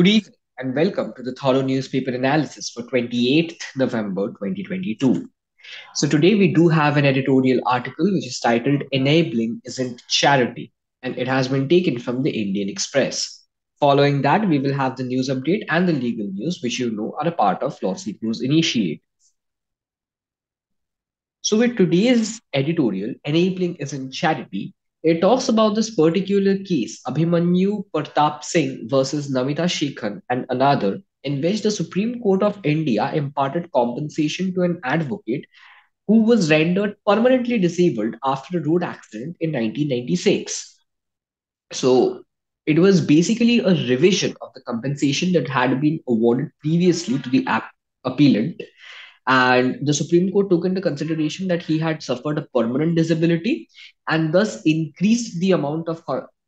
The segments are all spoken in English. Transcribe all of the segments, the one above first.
Good evening and welcome to the Thorough Newspaper Analysis for 28th November 2022. So today we do have an editorial article which is titled Enabling Isn't Charity and it has been taken from the Indian Express. Following that, we will have the news update and the legal news, which you know are a part of Lawsuit News Initiate. So with today's editorial, Enabling Isn't Charity, it talks about this particular case, Abhimanyu Pratap Singh versus Namita Sekhon and another, in which the Supreme Court of India imparted compensation to an advocate who was rendered permanently disabled after a road accident in 1996. So it was basically a revision of the compensation that had been awarded previously to the appellant and the Supreme Court took into consideration that he had suffered a permanent disability and thus increased the amount of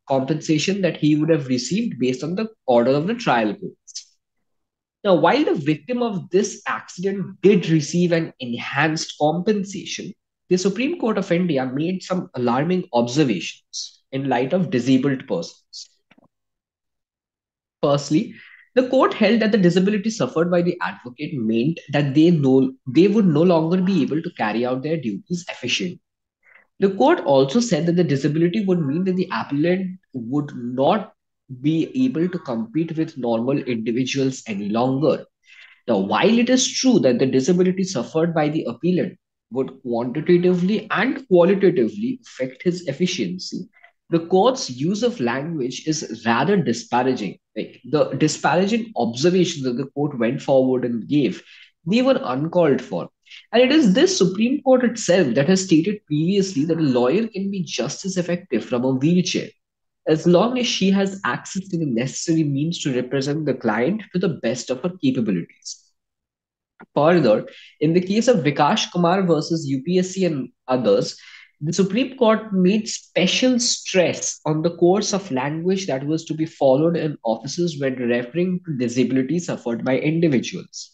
compensation that he would have received based on the order of the trial court. Now, while the victim of this accident did receive an enhanced compensation, the Supreme Court of India made some alarming observations in light of disabled persons. Firstly, the court held that the disability suffered by the advocate meant that they, no, they would no longer be able to carry out their duties efficiently. The court also said that the disability would mean that the appellant would not be able to compete with normal individuals any longer. Now, while it is true that the disability suffered by the appellant would quantitatively and qualitatively affect his efficiency, the court's use of language is rather disparaging. Like the disparaging observations that the court went forward and gave, they were uncalled for. And it is this Supreme Court itself that has stated previously that a lawyer can be just as effective from a wheelchair as long as she has access to the necessary means to represent the client to the best of her capabilities. Further, in the case of Vikash Kumar versus UPSC and others, the Supreme Court made special stress on the course of language that was to be followed in offices when referring to disability suffered by individuals.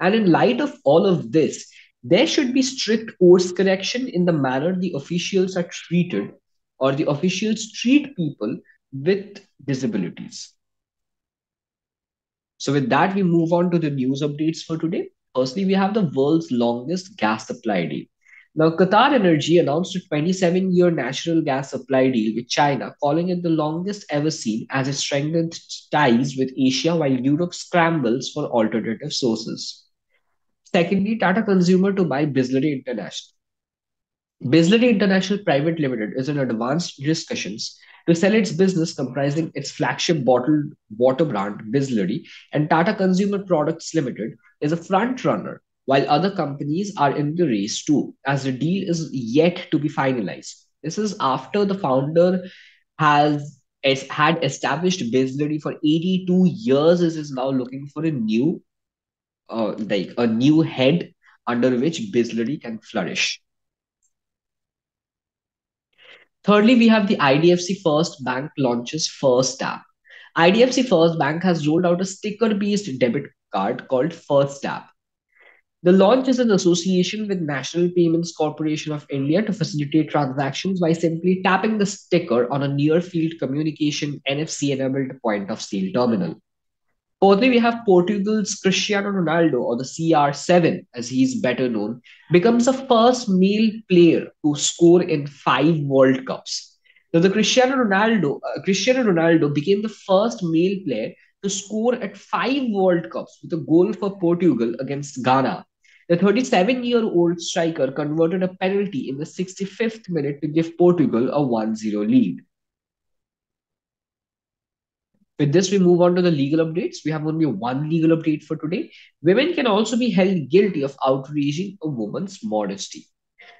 And in light of all of this, there should be strict course correction in the manner the officials are treated or the officials treat people with disabilities. So, with that, we move on to the news updates for today. Firstly, we have the world's longest gas supply day. Now, Qatar Energy announced a 27 year natural gas supply deal with China, calling it the longest ever seen as it strengthened ties with Asia while Europe scrambles for alternative sources. Secondly, Tata Consumer to buy Bisleri International. Bisleri International Private Limited is in advanced discussions to sell its business comprising its flagship bottled water brand Bisleri and Tata Consumer Products Limited is a front runner while other companies are in the race too, as the deal is yet to be finalized. This is after the founder has had established Bisleri for 82 years, is, is now looking for a new, uh, like a new head under which Bisleri can flourish. Thirdly, we have the IDFC First Bank launches FIRSTAP. IDFC First Bank has rolled out a sticker-based debit card called FIRSTAP. The launch is an association with National Payments Corporation of India to facilitate transactions by simply tapping the sticker on a near field communication NFC enabled point of sale terminal. Fourthly, we have Portugal's Cristiano Ronaldo, or the CR7 as he's better known, becomes the first male player to score in five World Cups. Now, the Cristiano Ronaldo, uh, Cristiano Ronaldo became the first male player to score at five World Cups with a goal for Portugal against Ghana the 37 year old striker converted a penalty in the 65th minute to give Portugal a 1 0 lead. With this, we move on to the legal updates. We have only one legal update for today. Women can also be held guilty of outraging a woman's modesty.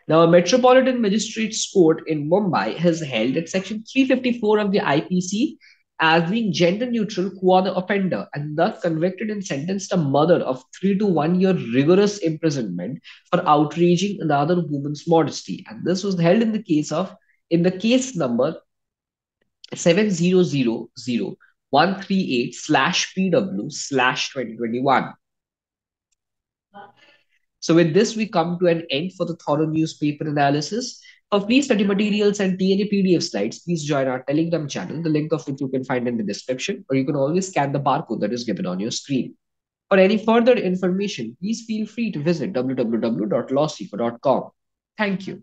Now, a Metropolitan Magistrates Court in Mumbai has held that Section 354 of the IPC as being gender neutral qua the offender and thus convicted and sentenced a mother of three to one year rigorous imprisonment for outraging another woman's modesty. And this was held in the case of, in the case number 7000138 slash PW slash 2021. So with this, we come to an end for the thorough newspaper analysis. For free study materials and TNA PDF slides, please join our Telegram channel, the link of which you can find in the description, or you can always scan the barcode that is given on your screen. For any further information, please feel free to visit www.lawsikho.com. Thank you.